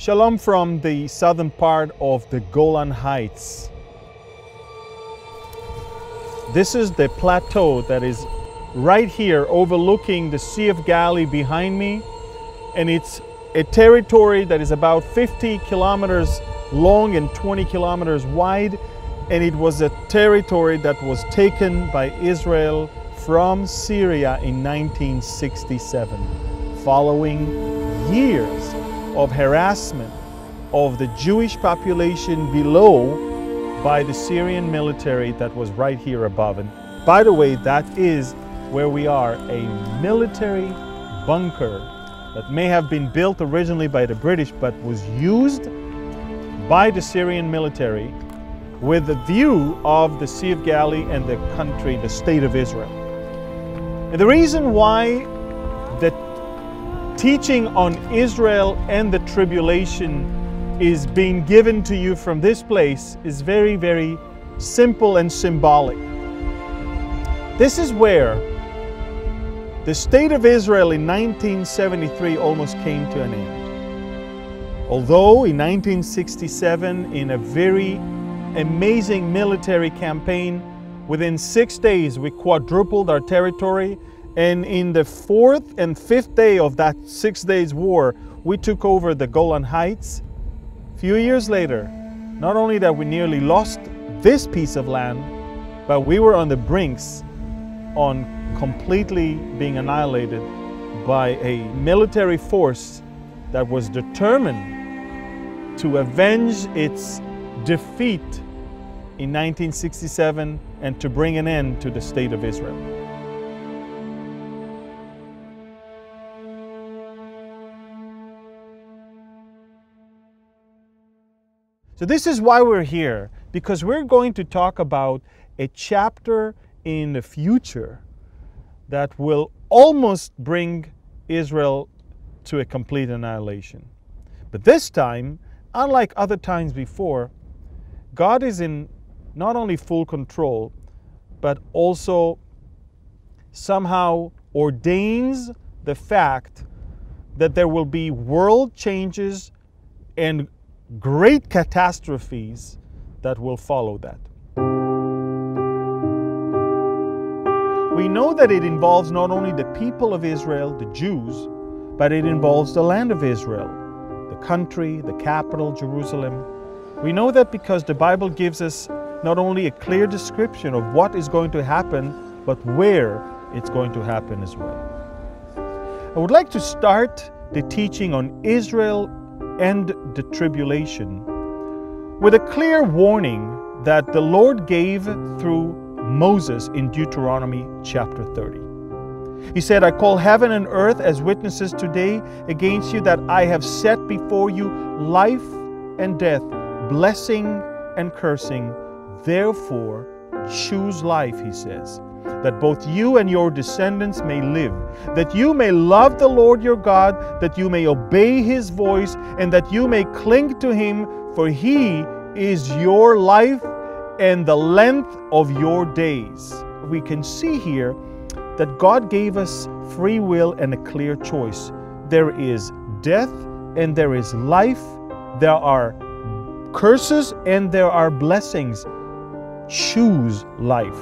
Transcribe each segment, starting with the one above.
Shalom from the southern part of the Golan Heights. This is the plateau that is right here overlooking the Sea of Galilee behind me. And it's a territory that is about 50 kilometers long and 20 kilometers wide. And it was a territory that was taken by Israel from Syria in 1967, following years of harassment of the Jewish population below by the Syrian military that was right here above. And by the way, that is where we are, a military bunker that may have been built originally by the British but was used by the Syrian military with the view of the Sea of Galilee and the country, the state of Israel. And the reason why teaching on Israel and the tribulation is being given to you from this place is very, very simple and symbolic. This is where the state of Israel in 1973 almost came to an end. Although in 1967, in a very amazing military campaign, within six days we quadrupled our territory and in the fourth and fifth day of that six days war, we took over the Golan Heights. A few years later, not only that we nearly lost this piece of land, but we were on the brinks on completely being annihilated by a military force that was determined to avenge its defeat in 1967 and to bring an end to the state of Israel. So this is why we're here, because we're going to talk about a chapter in the future that will almost bring Israel to a complete annihilation. But this time, unlike other times before, God is in not only full control, but also somehow ordains the fact that there will be world changes and great catastrophes that will follow that. We know that it involves not only the people of Israel, the Jews, but it involves the land of Israel, the country, the capital, Jerusalem. We know that because the Bible gives us not only a clear description of what is going to happen, but where it's going to happen as well. I would like to start the teaching on Israel and the tribulation with a clear warning that the Lord gave through Moses in Deuteronomy chapter 30. He said, I call heaven and earth as witnesses today against you that I have set before you life and death, blessing and cursing. Therefore, choose life, he says, that both you and your descendants may live, that you may love the Lord your God, that you may obey his voice, and that you may cling to him, for he is your life and the length of your days. We can see here that God gave us free will and a clear choice. There is death and there is life. There are curses and there are blessings. Choose life.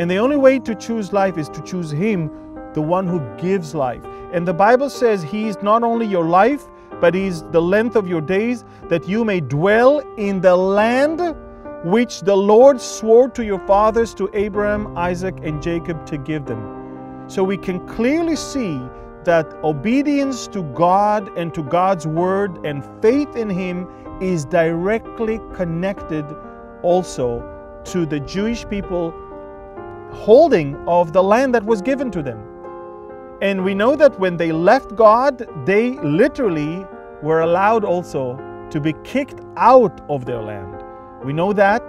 And the only way to choose life is to choose Him, the one who gives life. And the Bible says He is not only your life, but He is the length of your days, that you may dwell in the land which the Lord swore to your fathers, to Abraham, Isaac, and Jacob, to give them. So we can clearly see that obedience to God and to God's word and faith in Him is directly connected also to the Jewish people holding of the land that was given to them. And we know that when they left God, they literally were allowed also to be kicked out of their land. We know that,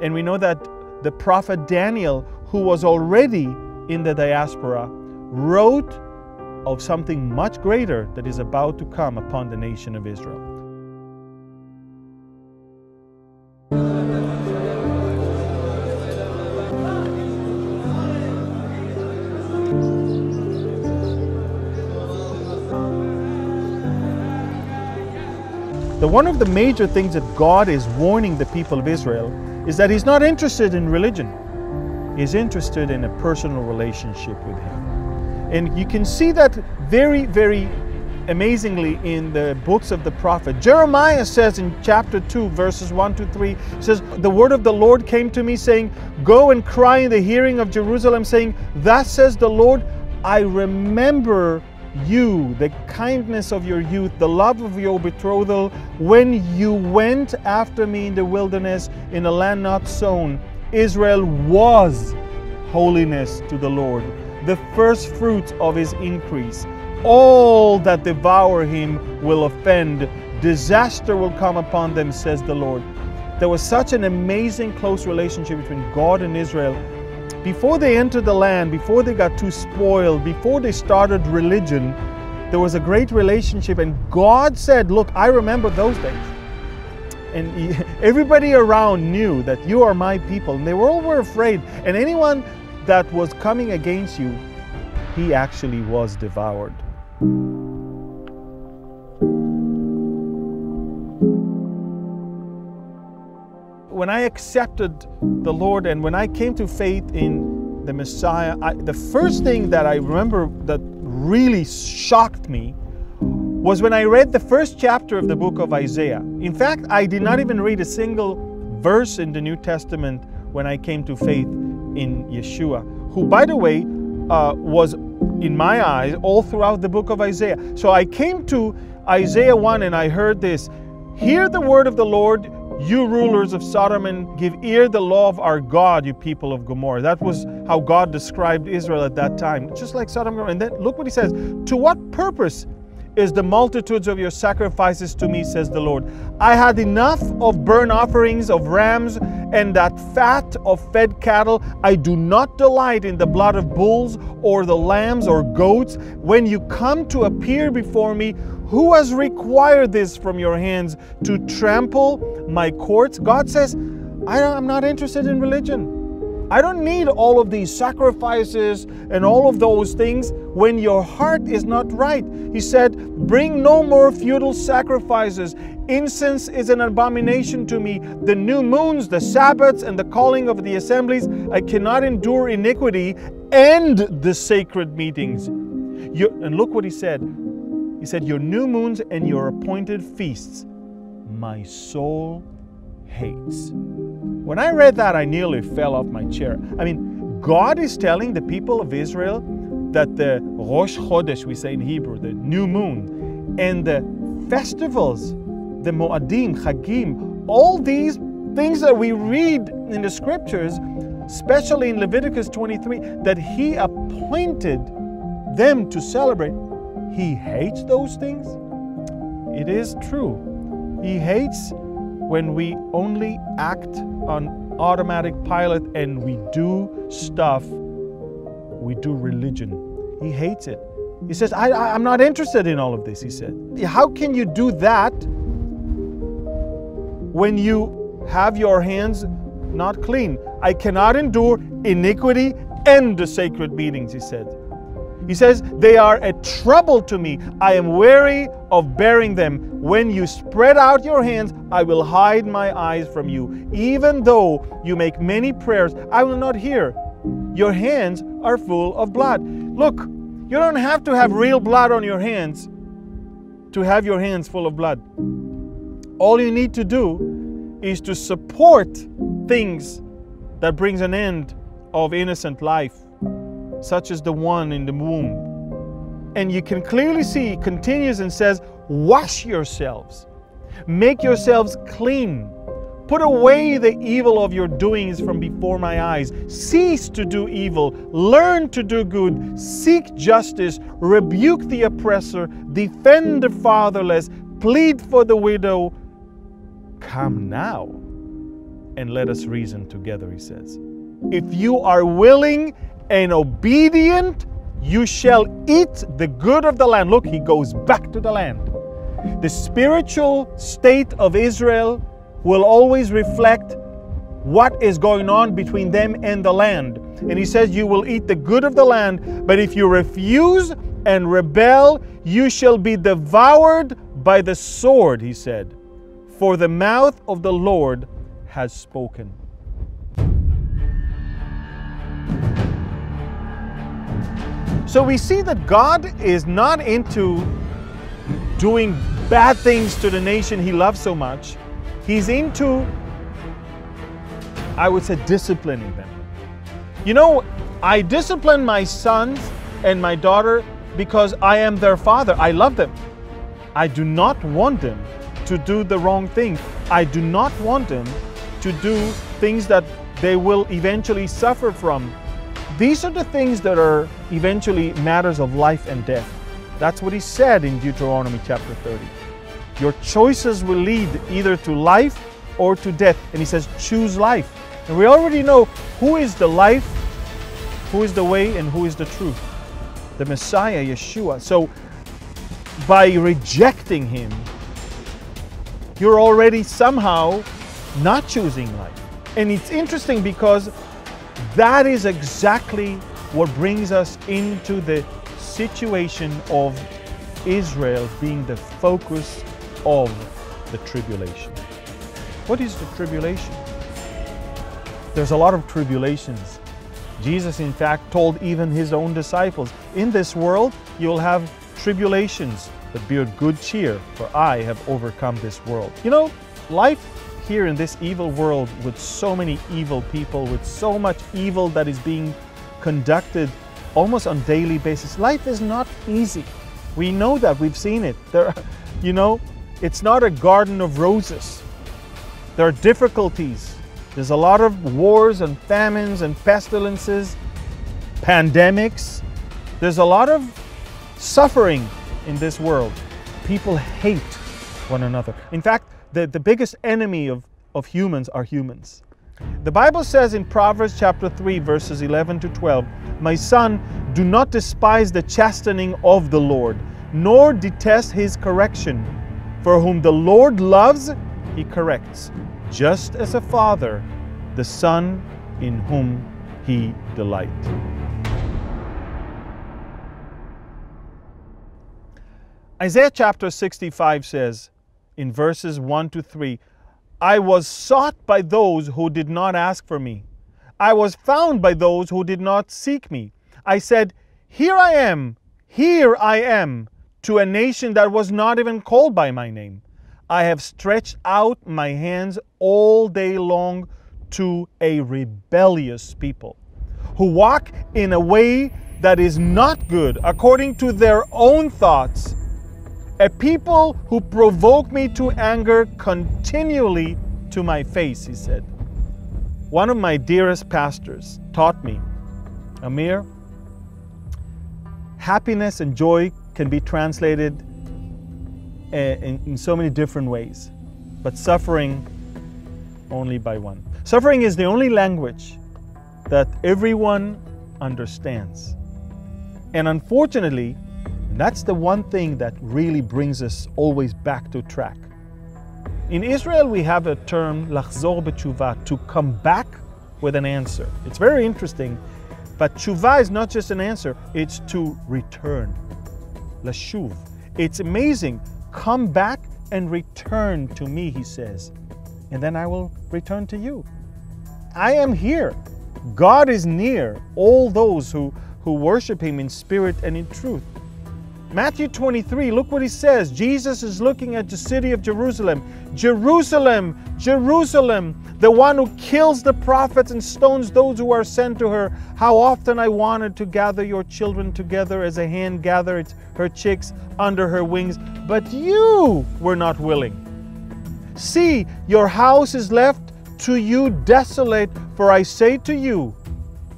and we know that the prophet Daniel, who was already in the diaspora, wrote of something much greater that is about to come upon the nation of Israel. One of the major things that God is warning the people of Israel is that He's not interested in religion. He's interested in a personal relationship with Him. And you can see that very, very amazingly in the books of the prophet. Jeremiah says in chapter 2, verses 1 to 3, says, The word of the Lord came to me, saying, Go and cry in the hearing of Jerusalem, saying, Thus says the Lord, I remember you, the kindness of your youth, the love of your betrothal, when you went after me in the wilderness, in a land not sown. Israel was holiness to the Lord, the first fruits of his increase. All that devour him will offend. Disaster will come upon them, says the Lord. There was such an amazing close relationship between God and Israel. Before they entered the land, before they got too spoiled, before they started religion, there was a great relationship. And God said, Look, I remember those days. And everybody around knew that you are my people. And they were all were afraid. And anyone that was coming against you, he actually was devoured. When I accepted the Lord and when I came to faith in the Messiah, I, the first thing that I remember that really shocked me was when I read the first chapter of the book of Isaiah. In fact, I did not even read a single verse in the New Testament when I came to faith in Yeshua, who, by the way, uh, was in my eyes all throughout the book of Isaiah. So I came to Isaiah 1 and I heard this Hear the word of the Lord, you rulers of Sodom, and give ear the law of our God, you people of Gomorrah. That was how God described Israel at that time, just like Sodom and Gomorrah. And then look what he says To what purpose is the multitudes of your sacrifices to me, says the Lord. I had enough of burnt offerings of rams and that fat of fed cattle. I do not delight in the blood of bulls or the lambs or goats. When you come to appear before me, who has required this from your hands to trample my courts? God says, I'm not interested in religion. I don't need all of these sacrifices and all of those things when your heart is not right. He said, Bring no more futile sacrifices. Incense is an abomination to me. The new moons, the Sabbaths, and the calling of the assemblies, I cannot endure iniquity and the sacred meetings. You, and look what he said. He said, Your new moons and your appointed feasts, my soul hates. When I read that, I nearly fell off my chair. I mean, God is telling the people of Israel that the Rosh Chodesh, we say in Hebrew, the new moon, and the festivals, the Moadim, Chagim, all these things that we read in the scriptures, especially in Leviticus 23, that He appointed them to celebrate. He hates those things? It is true. He hates when we only act on automatic pilot and we do stuff, we do religion. He hates it. He says, I, I, am not interested in all of this, he said. How can you do that when you have your hands not clean? I cannot endure iniquity and the sacred meetings, he said. He says, They are a trouble to me. I am weary of bearing them. When you spread out your hands, I will hide my eyes from you. Even though you make many prayers, I will not hear. Your hands are full of blood. Look, you don't have to have real blood on your hands to have your hands full of blood. All you need to do is to support things that brings an end of innocent life such as the one in the womb. And you can clearly see, he continues and says, Wash yourselves, make yourselves clean. Put away the evil of your doings from before my eyes. Cease to do evil. Learn to do good. Seek justice. Rebuke the oppressor. Defend the fatherless. Plead for the widow. Come now and let us reason together, he says. If you are willing and obedient, you shall eat the good of the land. Look, he goes back to the land. The spiritual state of Israel will always reflect what is going on between them and the land. And he says, You will eat the good of the land, but if you refuse and rebel, you shall be devoured by the sword, he said. for the mouth of the Lord has spoken. So we see that God is not into doing bad things to the nation he loves so much. He's into, I would say, disciplining them. You know, I discipline my sons and my daughter because I am their father. I love them. I do not want them to do the wrong thing. I do not want them to do things that they will eventually suffer from. These are the things that are eventually matters of life and death. That's what he said in Deuteronomy chapter 30. Your choices will lead either to life or to death. And he says, choose life. And we already know who is the life, who is the way, and who is the truth. The Messiah, Yeshua. So by rejecting him, you're already somehow not choosing life. And it's interesting because that is exactly what brings us into the situation of Israel being the focus of the tribulation. What is the tribulation? There's a lot of tribulations. Jesus, in fact, told even his own disciples, In this world you'll have tribulations, but be of good cheer, for I have overcome this world. You know, life here in this evil world with so many evil people, with so much evil that is being conducted almost on daily basis. Life is not easy. We know that. We've seen it. There, you know, it's not a garden of roses. There are difficulties. There's a lot of wars and famines and pestilences, pandemics. There's a lot of suffering in this world. People hate one another. In fact, the, the biggest enemy of, of humans are humans. The Bible says in Proverbs chapter 3, verses 11 to 12, My son, do not despise the chastening of the Lord, nor detest his correction. For whom the Lord loves, he corrects, just as a father, the son in whom he delights. Isaiah chapter 65 says in verses 1 to 3 I was sought by those who did not ask for me. I was found by those who did not seek me. I said, Here I am, here I am, to a nation that was not even called by my name. I have stretched out my hands all day long to a rebellious people who walk in a way that is not good according to their own thoughts a people who provoke me to anger continually to my face, he said. One of my dearest pastors taught me, Amir, happiness and joy can be translated eh, in, in so many different ways, but suffering only by one. Suffering is the only language that everyone understands. And unfortunately, and that's the one thing that really brings us always back to track. In Israel, we have a term, lachzor b'tshuva, to come back with an answer. It's very interesting, but tshuva is not just an answer, it's to return. Lashuv. It's amazing. Come back and return to me, he says, and then I will return to you. I am here. God is near all those who, who worship him in spirit and in truth. Matthew 23, look what he says. Jesus is looking at the city of Jerusalem. Jerusalem, Jerusalem, the one who kills the prophets and stones those who are sent to her. How often I wanted to gather your children together as a hen gathers her chicks under her wings, but you were not willing. See, your house is left to you desolate, for I say to you,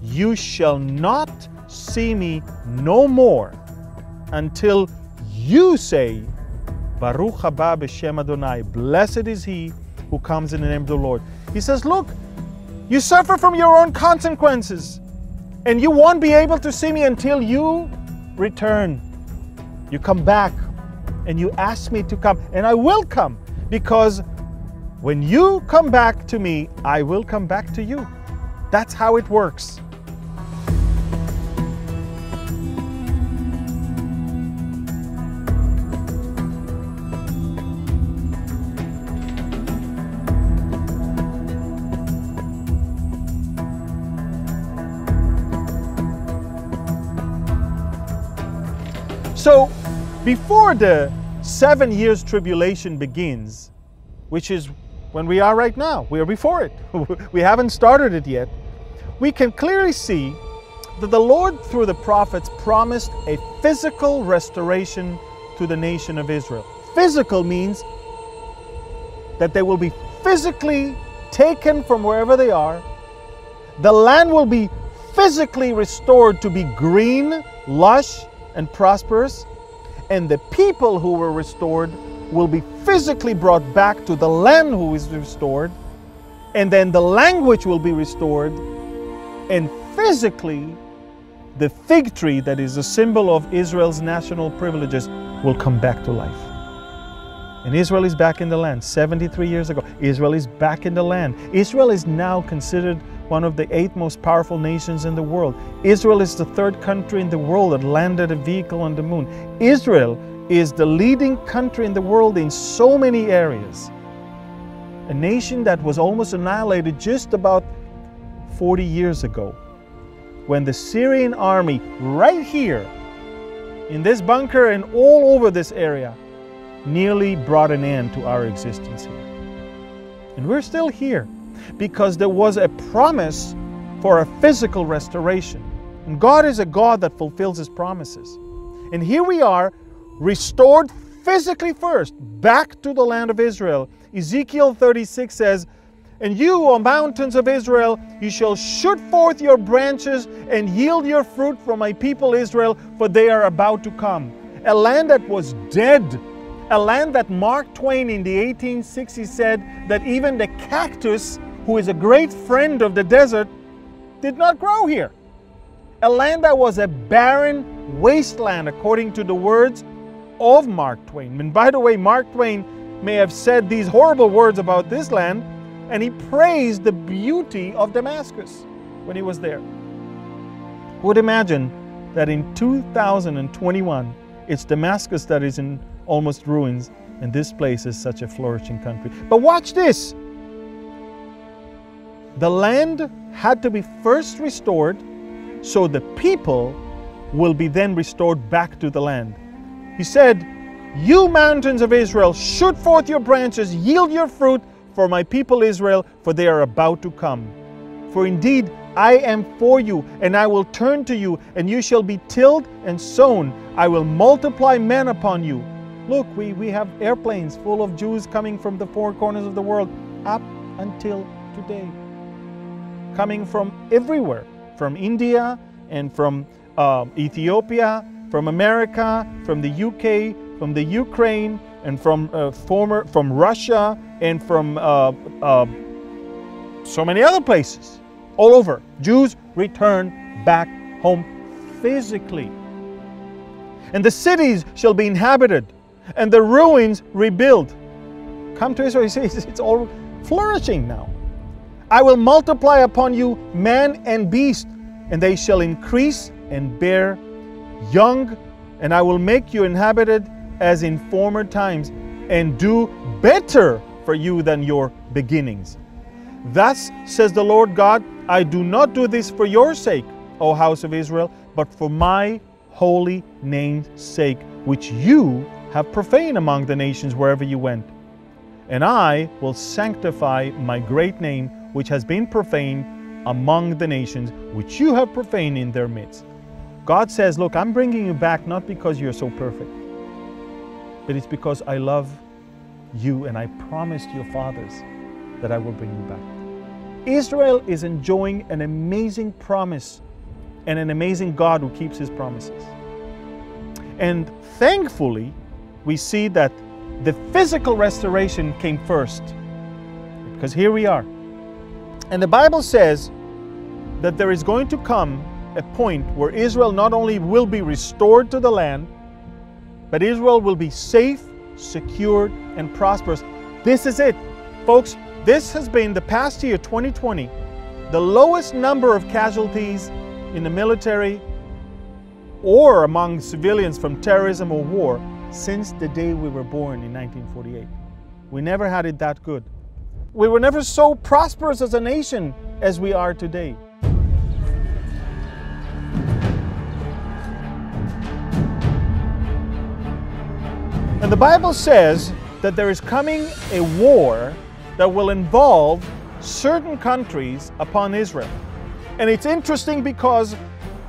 you shall not see me no more until you say, Baruch haba b'shem Adonai, blessed is he who comes in the name of the Lord. He says, look, you suffer from your own consequences, and you won't be able to see me until you return. You come back, and you ask me to come, and I will come, because when you come back to me, I will come back to you. That's how it works. So, before the seven years tribulation begins, which is when we are right now, we are before it, we haven't started it yet, we can clearly see that the Lord, through the prophets, promised a physical restoration to the nation of Israel. Physical means that they will be physically taken from wherever they are. The land will be physically restored to be green, lush, and prosperous. And the people who were restored will be physically brought back to the land who is restored. And then the language will be restored. And physically, the fig tree that is a symbol of Israel's national privileges will come back to life. And Israel is back in the land 73 years ago. Israel is back in the land. Israel is now considered one of the eight most powerful nations in the world. Israel is the third country in the world that landed a vehicle on the moon. Israel is the leading country in the world in so many areas. A nation that was almost annihilated just about 40 years ago when the Syrian army, right here in this bunker and all over this area, nearly brought an end to our existence here. And we're still here because there was a promise for a physical restoration. And God is a God that fulfills His promises. And here we are, restored physically first, back to the land of Israel. Ezekiel 36 says, And you, O mountains of Israel, you shall shoot forth your branches and yield your fruit for my people Israel, for they are about to come. A land that was dead a land that Mark Twain in the 1860s said that even the cactus, who is a great friend of the desert, did not grow here. A land that was a barren wasteland, according to the words of Mark Twain. And by the way, Mark Twain may have said these horrible words about this land, and he praised the beauty of Damascus when he was there. Who would imagine that in 2021, it's Damascus that is in almost ruins, and this place is such a flourishing country. But watch this the land had to be first restored, so the people will be then restored back to the land. He said, You mountains of Israel, shoot forth your branches, yield your fruit for my people Israel, for they are about to come. For indeed, I am for you, and I will turn to you, and you shall be tilled and sown. I will multiply men upon you Look, we, we have airplanes full of Jews coming from the four corners of the world up until today. Coming from everywhere, from India and from uh, Ethiopia, from America, from the UK, from the Ukraine, and from uh, former from Russia and from uh, uh, so many other places, all over. Jews return back home physically, and the cities shall be inhabited and the ruins rebuilt. Come to Israel, it's all flourishing now. I will multiply upon you man and beast, and they shall increase and bear young, and I will make you inhabited as in former times, and do better for you than your beginnings. Thus says the Lord God, I do not do this for your sake, O house of Israel, but for my holy name's sake, which you have profaned among the nations wherever you went. And I will sanctify my great name, which has been profaned among the nations, which you have profaned in their midst. God says, Look, I'm bringing you back not because you're so perfect, but it's because I love you and I promised your fathers that I will bring you back. Israel is enjoying an amazing promise and an amazing God who keeps his promises. And thankfully, we see that the physical restoration came first. Because here we are. And the Bible says that there is going to come a point where Israel not only will be restored to the land, but Israel will be safe, secured, and prosperous. This is it. Folks, this has been the past year, 2020, the lowest number of casualties in the military or among civilians from terrorism or war since the day we were born in 1948. We never had it that good. We were never so prosperous as a nation as we are today. And the Bible says that there is coming a war that will involve certain countries upon Israel. And it's interesting because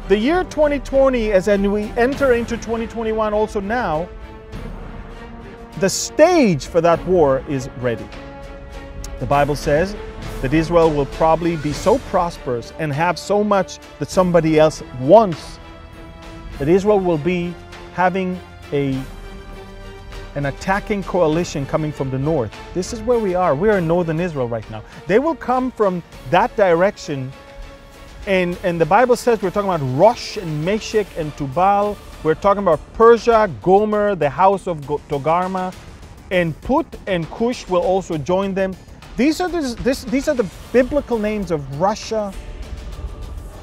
the year 2020, as and we enter into 2021 also now, the stage for that war is ready. The Bible says that Israel will probably be so prosperous and have so much that somebody else wants that Israel will be having a an attacking coalition coming from the north. This is where we are. We are in northern Israel right now. They will come from that direction. And, and the Bible says we're talking about Rosh and Meshech and Tubal. We're talking about Persia, Gomer, the house of Togarma. And Put and Cush will also join them. These are, the, this, these are the biblical names of Russia,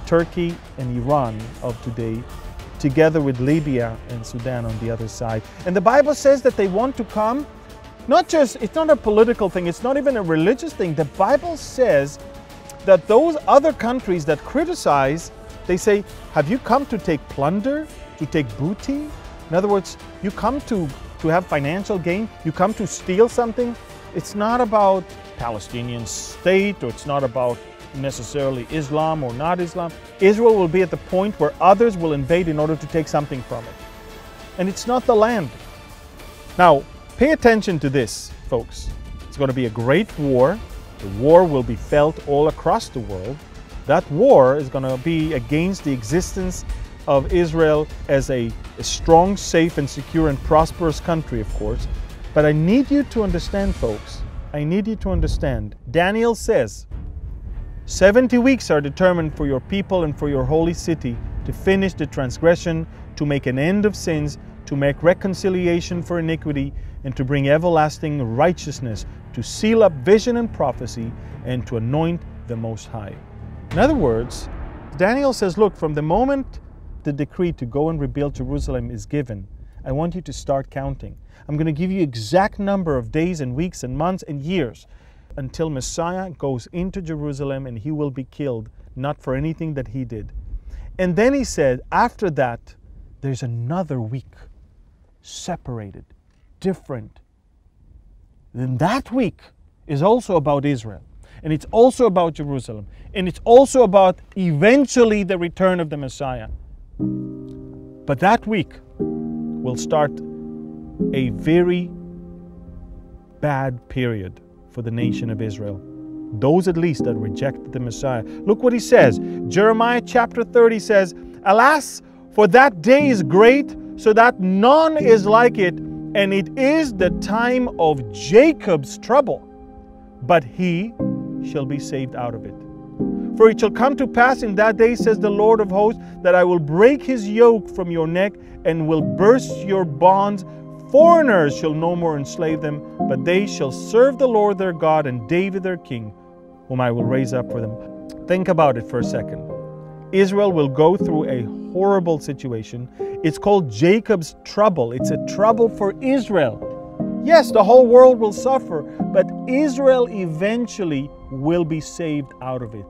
Turkey, and Iran of today, together with Libya and Sudan on the other side. And the Bible says that they want to come, not just, it's not a political thing, it's not even a religious thing. The Bible says that those other countries that criticize, they say, Have you come to take plunder, to take booty? In other words, you come to, to have financial gain, you come to steal something. It's not about Palestinian state or it's not about necessarily Islam or not Islam. Israel will be at the point where others will invade in order to take something from it. And it's not the land. Now, pay attention to this, folks. It's going to be a great war. The war will be felt all across the world. That war is going to be against the existence of Israel as a, a strong, safe, and secure and prosperous country, of course. But I need you to understand, folks, I need you to understand. Daniel says, 70 weeks are determined for your people and for your holy city to finish the transgression, to make an end of sins, to make reconciliation for iniquity, and to bring everlasting righteousness, to seal up vision and prophecy, and to anoint the Most High. In other words, Daniel says, Look, from the moment the decree to go and rebuild Jerusalem is given, I want you to start counting. I'm going to give you exact number of days and weeks and months and years until Messiah goes into Jerusalem and he will be killed, not for anything that he did. And then he said, after that, there's another week, separated, different. Then that week is also about Israel. And it's also about Jerusalem. And it's also about eventually the return of the Messiah. But that week will start a very bad period for the nation of Israel. Those at least that rejected the Messiah. Look what he says. Jeremiah chapter 30 says, Alas, for that day is great, so that none is like it, and it is the time of Jacob's trouble, but he shall be saved out of it. For it shall come to pass in that day, says the Lord of hosts, that I will break his yoke from your neck and will burst your bonds Foreigners shall no more enslave them, but they shall serve the Lord their God and David their king, whom I will raise up for them. Think about it for a second. Israel will go through a horrible situation. It's called Jacob's trouble. It's a trouble for Israel. Yes, the whole world will suffer, but Israel eventually will be saved out of it.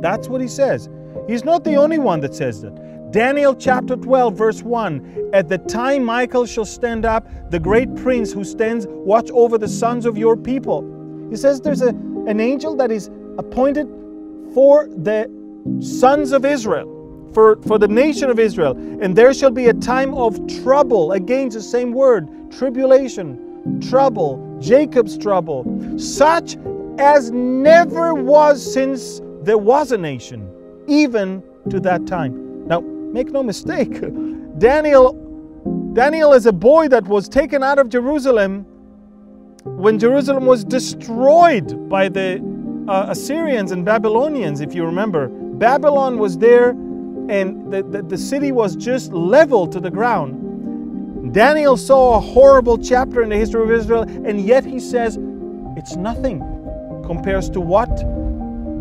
That's what he says. He's not the only one that says that. Daniel chapter 12, verse 1 At the time Michael shall stand up, the great prince who stands watch over the sons of your people. He says there's a, an angel that is appointed for the sons of Israel, for, for the nation of Israel. And there shall be a time of trouble. Again, the same word tribulation, trouble, Jacob's trouble, such as never was since there was a nation, even to that time. Make no mistake, Daniel, Daniel is a boy that was taken out of Jerusalem when Jerusalem was destroyed by the uh, Assyrians and Babylonians, if you remember. Babylon was there and the, the, the city was just leveled to the ground. Daniel saw a horrible chapter in the history of Israel, and yet he says it's nothing compares to what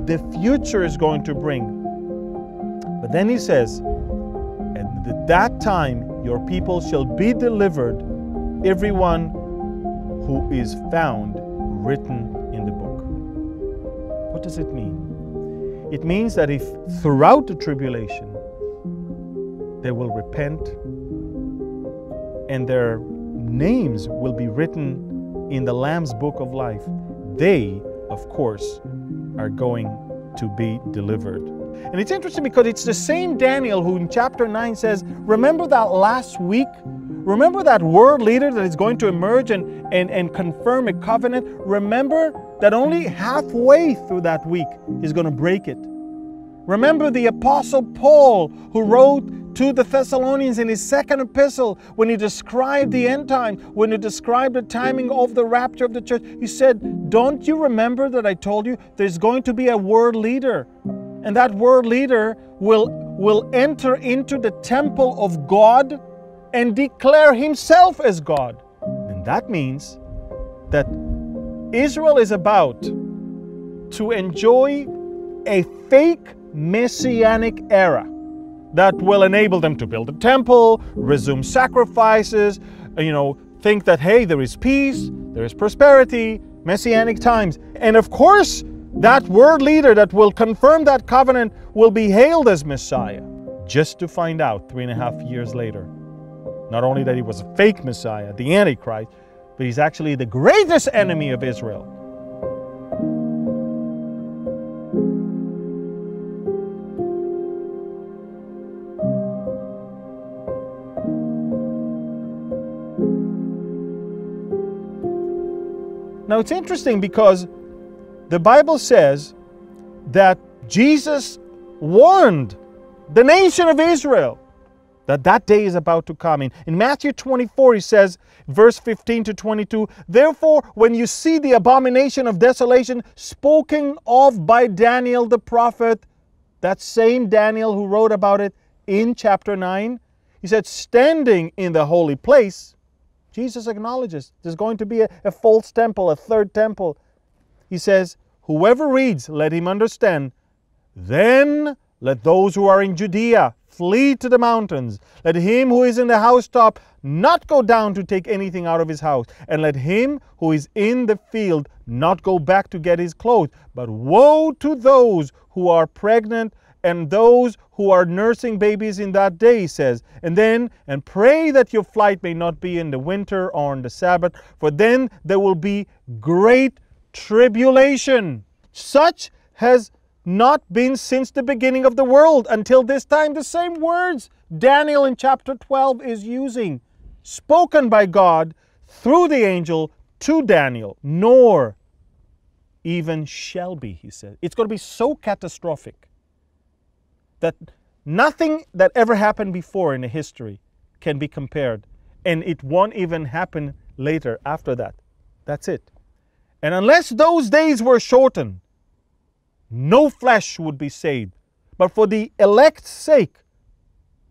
the future is going to bring. But then he says, at that time your people shall be delivered, everyone who is found written in the book. What does it mean? It means that if throughout the tribulation they will repent and their names will be written in the Lamb's book of life. They, of course, are going to be delivered. And it's interesting because it's the same Daniel who in chapter 9 says, Remember that last week? Remember that world leader that is going to emerge and, and, and confirm a covenant? Remember that only halfway through that week he's going to break it. Remember the Apostle Paul who wrote to the Thessalonians in his second epistle when he described the end time, when he described the timing of the rapture of the church. He said, Don't you remember that I told you there's going to be a world leader? And that world leader will, will enter into the temple of God and declare himself as God. And that means that Israel is about to enjoy a fake messianic era that will enable them to build a temple, resume sacrifices, you know, think that, hey, there is peace, there is prosperity, messianic times. And of course, that word leader that will confirm that covenant will be hailed as Messiah, just to find out three and a half years later, not only that he was a fake Messiah, the Antichrist, but he's actually the greatest enemy of Israel. Now it's interesting because the Bible says that Jesus warned the nation of Israel that that day is about to come. In, in Matthew 24, he says, verse 15 to 22, Therefore, when you see the abomination of desolation spoken of by Daniel the prophet, that same Daniel who wrote about it in chapter 9, he said, standing in the holy place, Jesus acknowledges there's going to be a, a false temple, a third temple. He says, Whoever reads, let him understand. Then let those who are in Judea flee to the mountains. Let him who is in the housetop not go down to take anything out of his house. And let him who is in the field not go back to get his clothes. But woe to those who are pregnant and those who are nursing babies in that day, he says. And then, and pray that your flight may not be in the winter or on the Sabbath, for then there will be great tribulation. Such has not been since the beginning of the world until this time. The same words Daniel in chapter 12 is using, spoken by God through the angel to Daniel, nor even shall be, he said. It's going to be so catastrophic that nothing that ever happened before in history can be compared. And it won't even happen later after that. That's it. And unless those days were shortened, no flesh would be saved. But for the elect's sake,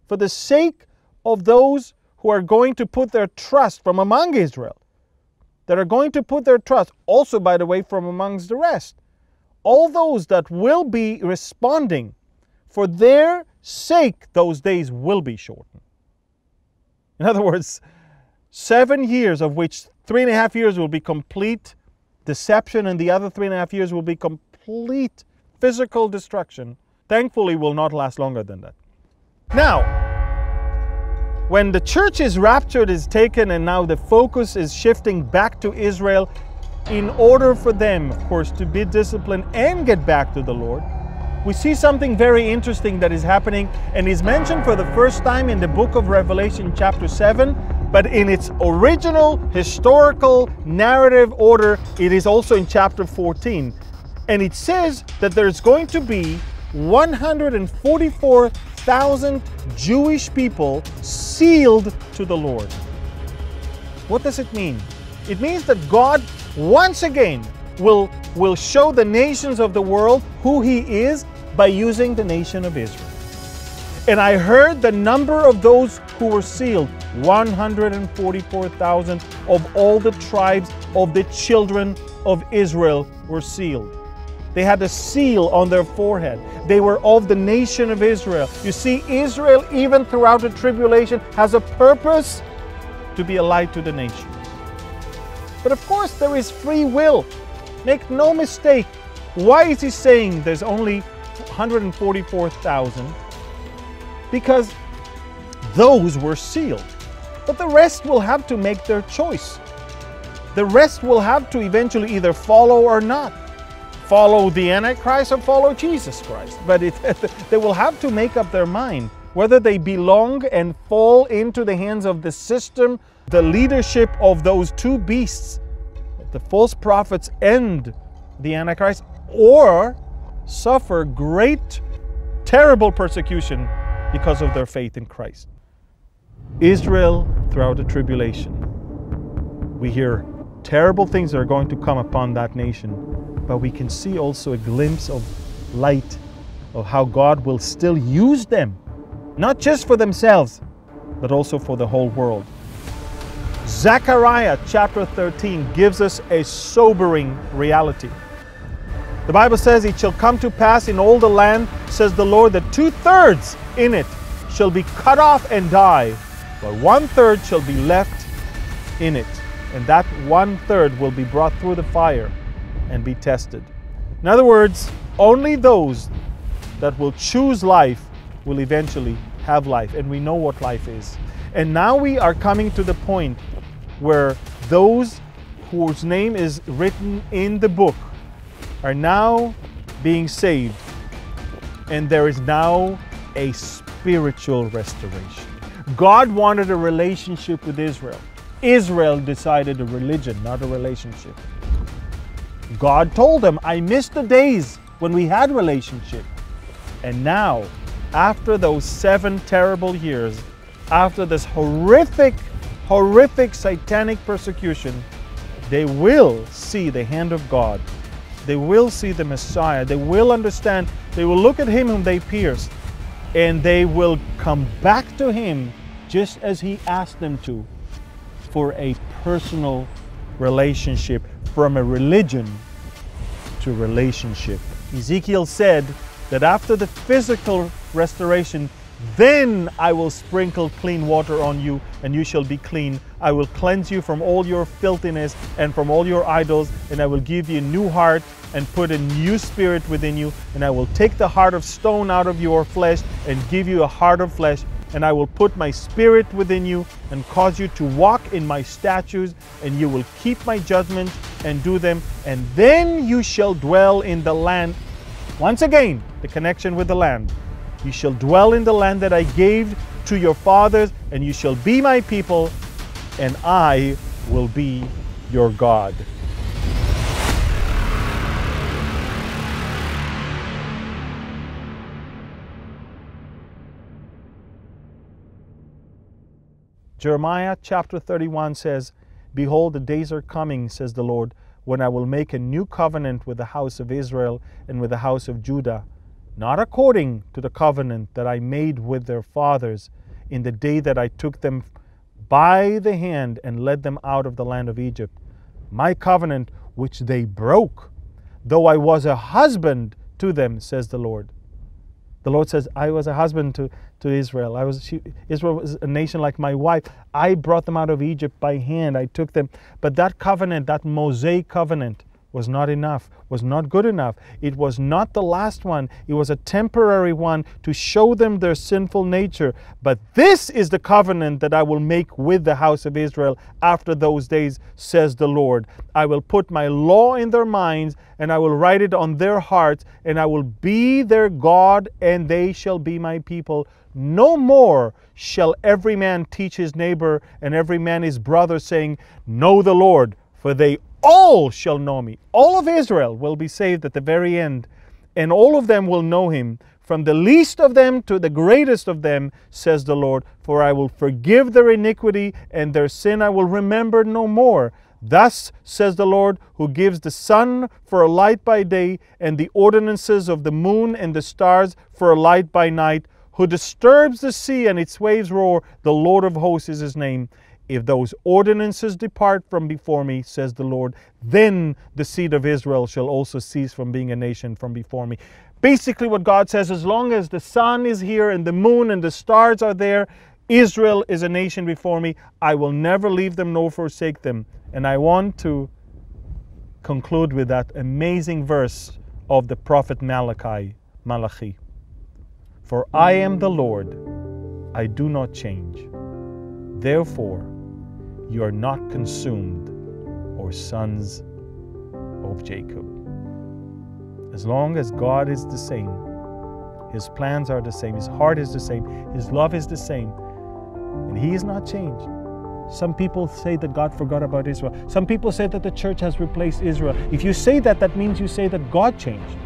for the sake of those who are going to put their trust from among Israel, that are going to put their trust, also, by the way, from amongst the rest, all those that will be responding for their sake, those days will be shortened. In other words, seven years, of which three and a half years will be complete deception, and the other three and a half years will be complete physical destruction, thankfully will not last longer than that. Now, when the church is raptured, is taken, and now the focus is shifting back to Israel, in order for them, of course, to be disciplined and get back to the Lord, we see something very interesting that is happening and is mentioned for the first time in the book of Revelation, chapter 7. But in its original historical narrative order, it is also in chapter 14. And it says that there's going to be 144,000 Jewish people sealed to the Lord. What does it mean? It means that God once again will, will show the nations of the world who He is by using the nation of Israel. And I heard the number of those who were sealed 144,000 of all the tribes of the children of Israel were sealed. They had a seal on their forehead. They were of the nation of Israel. You see, Israel, even throughout the tribulation, has a purpose to be a light to the nations. But of course, there is free will. Make no mistake. Why is he saying there's only 144,000 because those were sealed. But the rest will have to make their choice. The rest will have to eventually either follow or not. Follow the Antichrist or follow Jesus Christ. But it, they will have to make up their mind whether they belong and fall into the hands of the system, the leadership of those two beasts, the false prophets and the Antichrist, or suffer great, terrible persecution because of their faith in Christ. Israel throughout the tribulation. We hear terrible things that are going to come upon that nation, but we can see also a glimpse of light of how God will still use them not just for themselves, but also for the whole world. Zechariah chapter 13 gives us a sobering reality. The Bible says, It shall come to pass in all the land, says the Lord, that two thirds in it shall be cut off and die, but one third shall be left in it. And that one third will be brought through the fire and be tested. In other words, only those that will choose life will eventually have life, and we know what life is. And now we are coming to the point where those whose name is written in the book are now being saved, and there is now a spiritual restoration. God wanted a relationship with Israel. Israel decided a religion, not a relationship. God told them, I miss the days when we had relationship. And now after those seven terrible years, after this horrific, horrific satanic persecution, they will see the hand of God. They will see the Messiah. They will understand. They will look at Him whom they pierced, and they will come back to Him just as He asked them to for a personal relationship from a religion to relationship. Ezekiel said that after the physical restoration, then I will sprinkle clean water on you, and you shall be clean. I will cleanse you from all your filthiness and from all your idols, and I will give you a new heart and put a new spirit within you. And I will take the heart of stone out of your flesh and give you a heart of flesh. And I will put my spirit within you and cause you to walk in my statutes, and you will keep my judgments and do them. And then you shall dwell in the land. Once again, the connection with the land you shall dwell in the land that I gave to your fathers, and you shall be my people, and I will be your God. Jeremiah chapter 31 says, Behold, the days are coming, says the Lord, when I will make a new covenant with the house of Israel and with the house of Judah not according to the covenant that I made with their fathers in the day that I took them by the hand and led them out of the land of Egypt. My covenant which they broke, though I was a husband to them, says the Lord. The Lord says, I was a husband to, to Israel. I was she, Israel was a nation like my wife. I brought them out of Egypt by hand. I took them. But that covenant, that Mosaic covenant, was not enough, was not good enough. It was not the last one. It was a temporary one to show them their sinful nature. But this is the covenant that I will make with the house of Israel after those days, says the Lord. I will put my law in their minds, and I will write it on their hearts, and I will be their God, and they shall be my people. No more shall every man teach his neighbor and every man his brother, saying, Know the Lord, for they all shall know me. All of Israel will be saved at the very end, and all of them will know him, from the least of them to the greatest of them, says the Lord. For I will forgive their iniquity, and their sin I will remember no more. Thus says the Lord, who gives the sun for a light by day, and the ordinances of the moon and the stars for a light by night, who disturbs the sea and its waves roar, the Lord of hosts is his name. If those ordinances depart from before me, says the Lord, then the seed of Israel shall also cease from being a nation from before me. Basically, what God says, as long as the sun is here and the moon and the stars are there, Israel is a nation before me. I will never leave them nor forsake them. And I want to conclude with that amazing verse of the prophet Malachi, Malachi. For I am the Lord, I do not change. Therefore, you are not consumed, O sons of Jacob. As long as God is the same, His plans are the same, His heart is the same, His love is the same, and He is not changed. Some people say that God forgot about Israel. Some people say that the church has replaced Israel. If you say that, that means you say that God changed.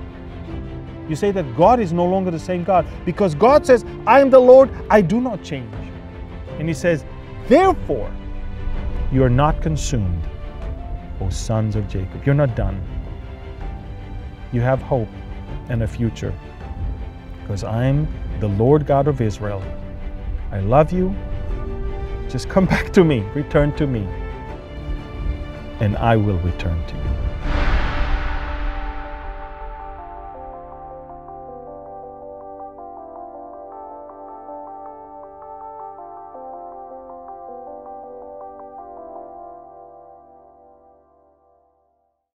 You say that God is no longer the same God because God says, I am the Lord, I do not change. And He says, Therefore, you are not consumed, O sons of Jacob. You're not done. You have hope and a future because I'm the Lord God of Israel. I love you. Just come back to me, return to me, and I will return to you.